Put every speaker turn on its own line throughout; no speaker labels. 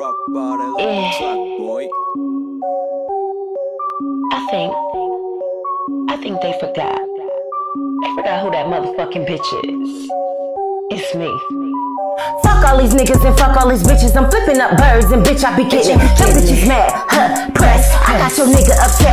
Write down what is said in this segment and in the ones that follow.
Rock bottom,
Yeah.
track boy.
I think, I think they forgot. They forgot who that motherfucking bitch is. It's me. Fuck all these niggas and fuck all these bitches. I'm flipping up birds and bitch, I be kidding. Them bitches mad, huh? Press. I got your nigga obsessed.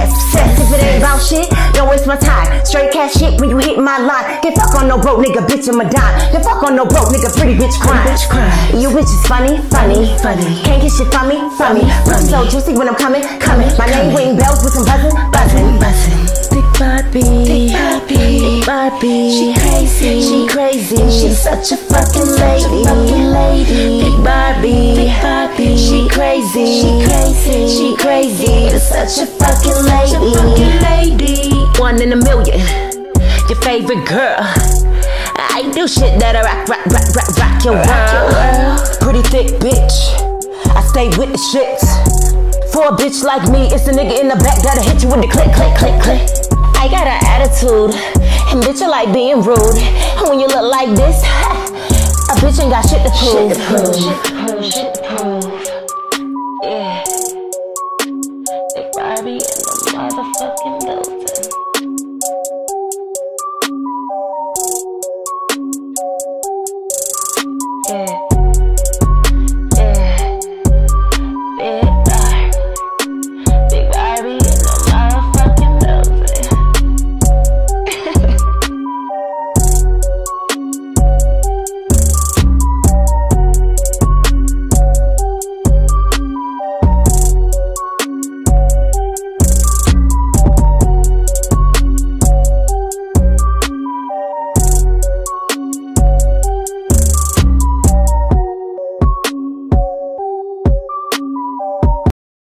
Shit, don't waste my time. Straight cash shit when you hit my line. Get fuck on no broke nigga, bitch, I'm a dime. Get fuck on no broke nigga, pretty bitch crime.
Bitch crime.
You bitches funny, funny,
Funny.
Can't get shit from me, from me. Pussy so juicy when I'm coming, coming. My name ring bells with some buzzing, buzzing.
Buzzing.
Big Barbie,
Big Barbie.
Big Barbie,
She crazy.
she crazy,
She's such a fucking lady.
fucking lady. Big Barbie,
Big Barbie.
she crazy,
She crazy. Such a fucking lady.
Such a fucking lady. One in a million, your favorite girl. I do shit that'll rock, rock, rock, rock, rock your world. Pretty thick bitch, I stay with the shits. For a bitch like me, it's a nigga in the back that'll hit you with the click, click, click, click. I got an attitude, and bitch, I like being rude. And when you look like this, a bitch ain't got shit to prove.
Shit to prove.
Shit to prove. motherfucking